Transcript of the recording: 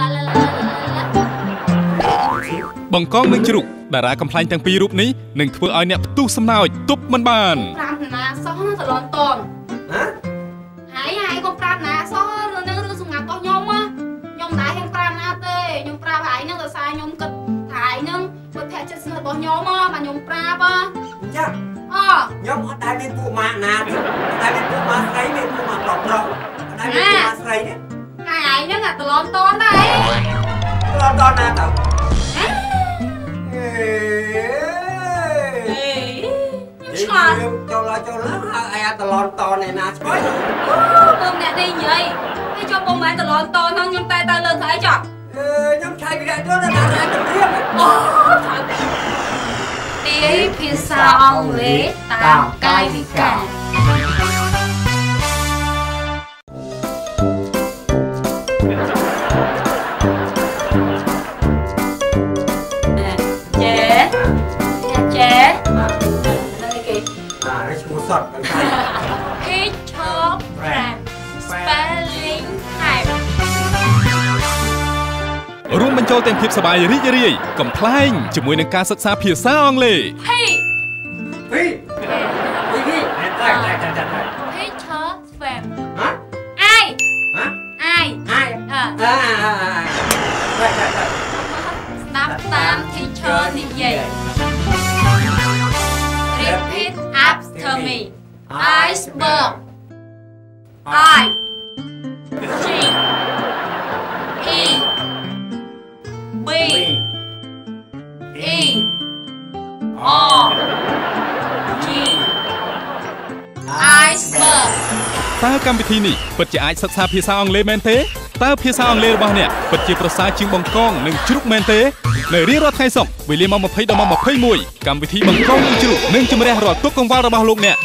ឡាឡាឡាឡាបង្កងនិងជ្រូកតារាកំ pl ែងទាំងពីររូបនេះនឹងធ្វើឲ្យអ្នកផ្ទុះសំណើចទប់មិនបានប្រាំណាសោះទៅលន់តនហ៎ហើយហើយកុំប្រាប់ណាសោះរឿងនឹងរឿងសម្ងាត់របស់ខ្ញុំណាខ្ញុំមិនដែរហ៊ានប្រាប់ណាទេខ្ញុំប្រាប់ហើយនឹងដោយសារខ្ញុំគិតថាហើយនឹងពុទ្ធចិត្តស្និទ្ធរបស់ខ្ញុំហ៎បាទខ្ញុំប្រាប់ហ៎អញ្ចឹងអខ្ញុំអត់ដែលមានពួកម៉ាក់ណាទេអត់ដែលមានពួកម៉ាក់ស្រីមានពួកម៉ាក់ប្រុសប្រុសអត់ដែលមានពួកម៉ាក់ស្រីទេ ហើយហើយនឹងអាតលន់តនដែរត្រង់ដល់ណាទៅអេអេខ្ញុំឆ្ងល់ចូលឡាចូលឡាហើយអាយ៉ាតឡនតនឯណាឆ្កយអូបងអ្នកនេះនិយាយហើយចុះបងមិនតលន់តនហ្នឹងខ្ញុំតែទៅលើធ្វើអីចុះអឺខ្ញុំឆៃវិរៈចូលដល់ណារ៉ាទៅរៀបអូឆៅទីភាសាអង់គ្លេសតាមកាយវិការ សតមិនខៃ picture frame spelling type រួមបញ្ចូលទាំងភាពសប្បាយរីករាយកំ pl ែងជាមួយនឹងការសិក្សាភាសាអង់គ្លេស hey ពីពីពីតែតែតែតែតែ picture frame ហ៎ ai ហ៎ ai អាយអើអាតែតែតែស្ដាប់តាម teacher និយាយ me iceberg I G E B E R G iceberg តើកម្មវិធីនេះពិតជាអាចសិក្សាភាសាអង់គ្លេសមែនទេ តើភាសាអង់គ្លេសរបស់អ្នកពិតជាប្រសើរជាងបង្កងនិងជ្រូកមែនទេនៅរៀងរាល់ថ្ងៃសុក្រវេលាម៉ោង20ដល់ម៉ោង21កម្មវិធីបង្កងនិងជ្រូកនឹងជំរះរាល់ទុកកង្វល់របស់លោកអ្នក